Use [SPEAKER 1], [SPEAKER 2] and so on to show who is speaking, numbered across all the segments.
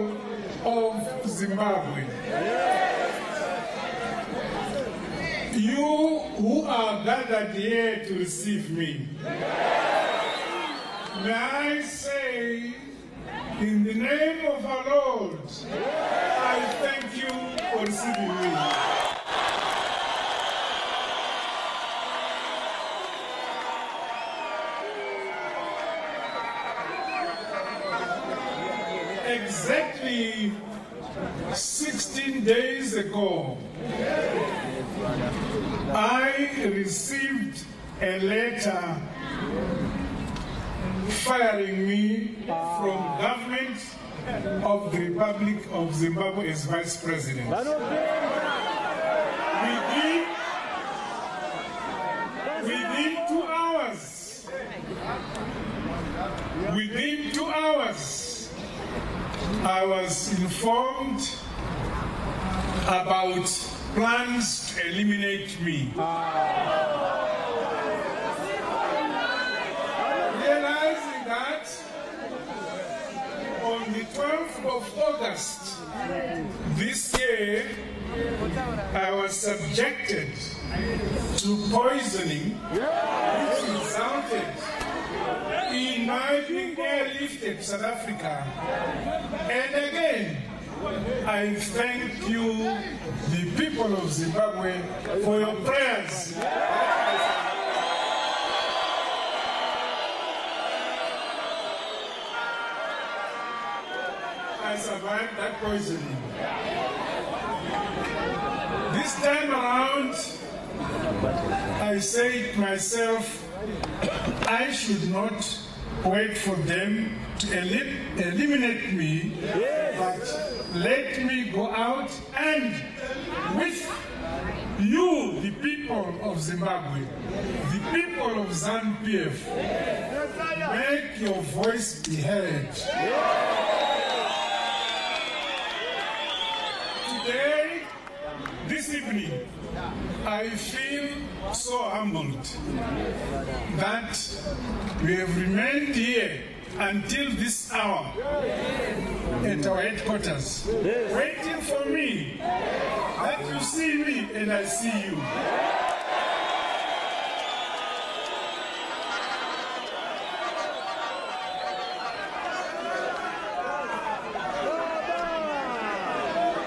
[SPEAKER 1] people of Zimbabwe, you who are gathered here to receive me, may I say, in the name of our Lord, I thank you for receiving me. Exactly 16 days ago, I received a letter firing me from government of the Republic of Zimbabwe as vice president. Was informed about plans to eliminate me. Realizing that on the 12th of August this year, I was subjected to poisoning, which resulted in my being airlifted South Africa. And again, I thank you, the people of Zimbabwe, for your prayers. I survived that poisoning. This time around, I say to myself, I should not wait for them to elim- eliminate me, but let me go out and with you, the people of Zimbabwe, the people of ZANU-PF, make your voice be heard. Today, this evening, I feel so humbled that we have remained here until this hour at our headquarters, waiting for me, that you see me and I see you.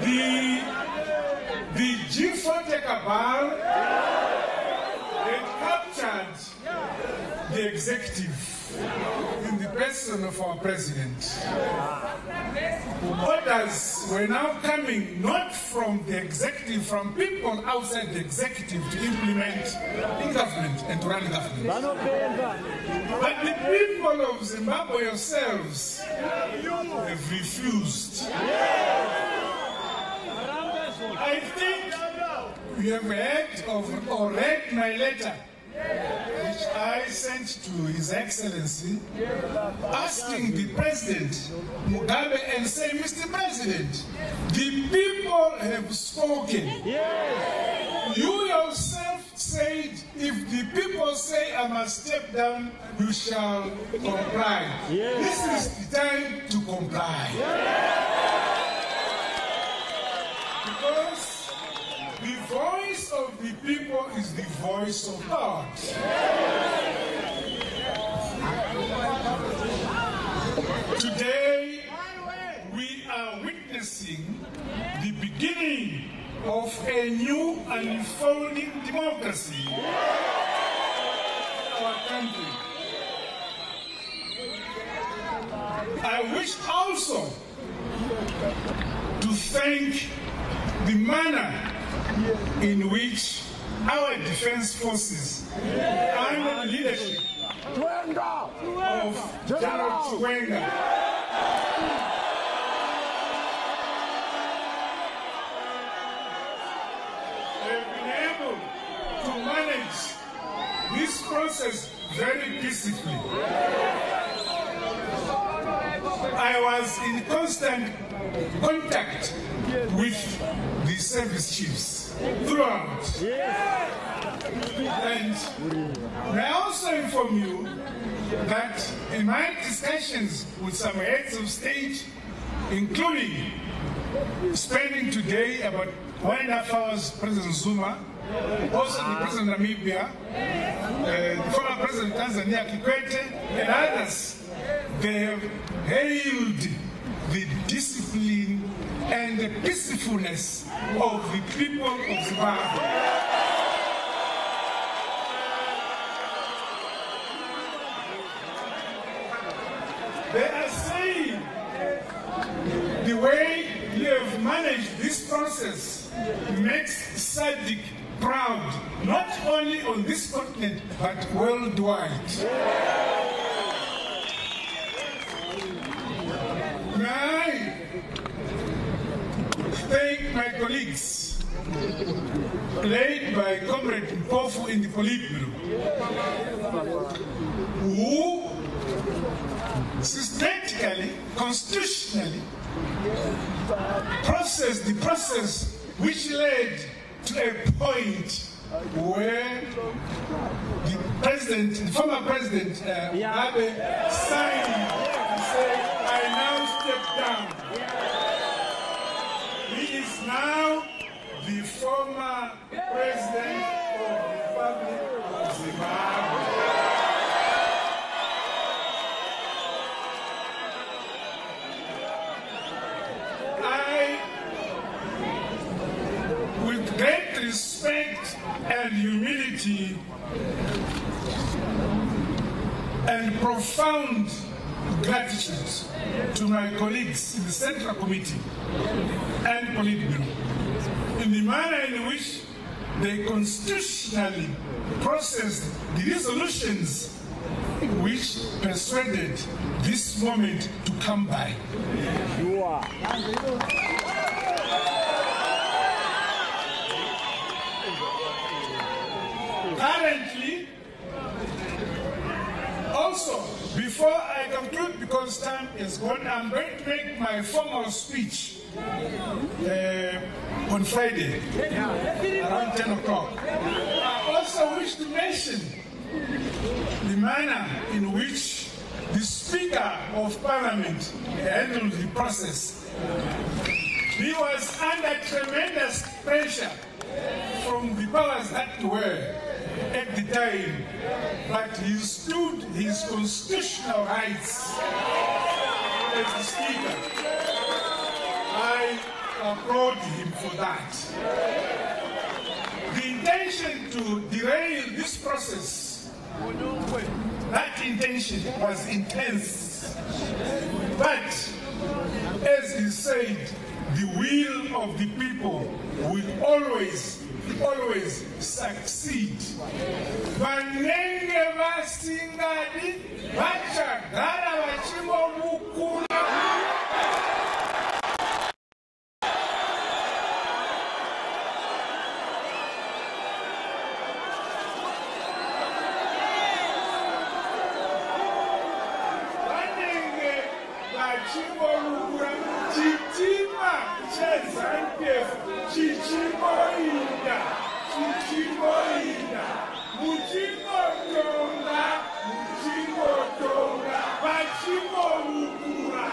[SPEAKER 1] The, the G40 cabal had captured the executive in the person of our president. Orders were now coming not from the executive, from people outside the executive to implement in government and to run the government. But the people of Zimbabwe yourselves have refused. I think you have of or read my letter, which I sent to His Excellency, asking the President Mugabe and say, Mr. President, the people have spoken. You yourself said, if the people say I must step down, you shall comply. This is the time to comply. Because the voice of the people is the voice of God. Today, we are witnessing the beginning of a new and unfolding democracy in our country. I wish also to thank the manner in which our defense forces, under the leadership of General have been able to manage this process very peacefully. I was in constant contact with the service chiefs throughout. And may I also inform you that in my discussions with some heads of state including spending today about one and a half hours President Zuma, also the President of Namibia, uh, the former President Tanzania Kikwete, and others. They have hailed the discipline and the peacefulness of the people of Zimbabwe. They are saying the way you have managed this process makes SADC proud, not only on this continent, but worldwide. May I thank my colleagues, led by Comrade Mpofu in the Politburo, who systematically, constitutionally, process the process which led to a point where the president, the former president, uh, Mugabe, signed to say, I now step down. He is now the former president of the Republic of Zimbabwe. I, with great respect and humility and profound gratitude to my colleagues in the Central Committee and Politburo in the manner in which they constitutionally processed the resolutions which persuaded this moment to come by. Currently, also, before I conclude, because time is gone, I'm going to make my formal speech uh, on Friday around 10 o'clock. I also wish to mention the manner in which the Speaker of Parliament handled the process. He was under tremendous pressure from the powers that were at the time, but he stood his constitutional rights as the Speaker. I applaud him for that. The intention to derail this process, that intention was intense. But, as he said, the will of the people will always, always succeed. Vanenge muchingotonga muchingotonga vachingomukura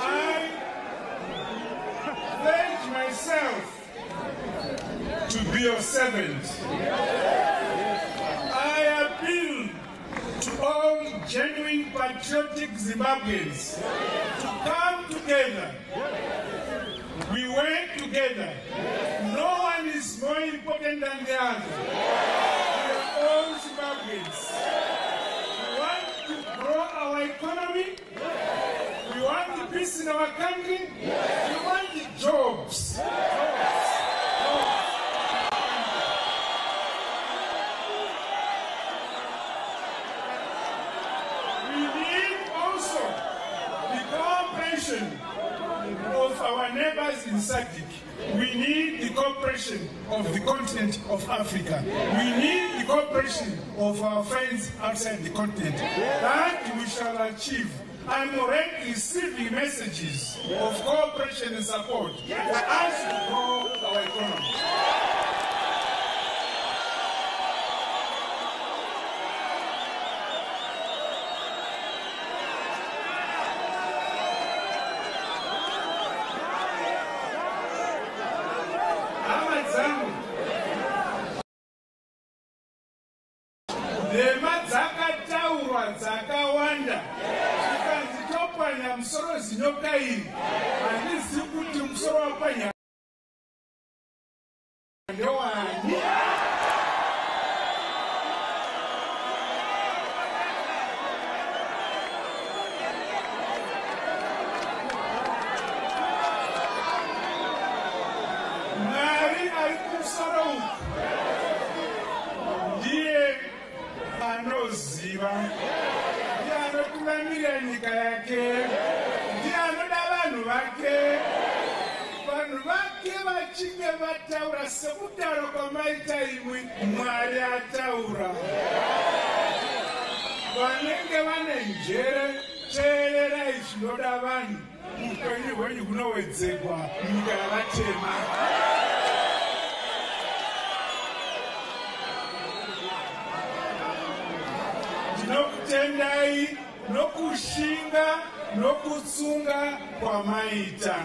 [SPEAKER 1] I pledge myself to be your servant. I appeal to all genuine patriotic Zimbabweans to come together. We work together. No one is more important than the other. We are all Zimbabweans. We want to grow our economy. We want peace in our country. We want the jobs. Jobs. We need also the cooperation of our neighbors in SADC. We need the cooperation of the continent of Africa. We need the cooperation of our friends outside the continent. That we shall achieve I'm already receiving messages of cooperation and support for us to grow our economy. Zinyoka iri handizivi kuti musoro wapwanya ndewani mwari ari kumusoro uku ndiye anoziva ndiye anotungamirira nyika yake ndiye anoda vanhu vake vanhu vake vachinge vataura sekutaura kwamaita imwi mwari ataura. Vanenge vane njere teererai zvinoda vanhu. Upenyu hwenyu hunowedzekwa munyika yavatema. Ndinokutendai nokushinga nokutsunga kwamaita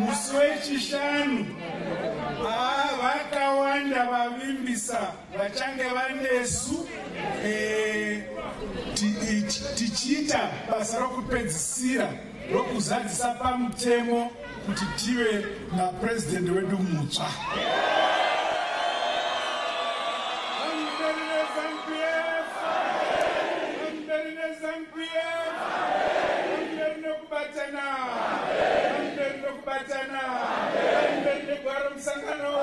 [SPEAKER 1] musi wechishanu. Aa vakawanda vavimbisa vachange vanesu. Eh, ti- tichiita basa rokupedzisira rokuzadzisa pamutemo kuti tive napurezidendi wedu mutsva. Amberi negwaro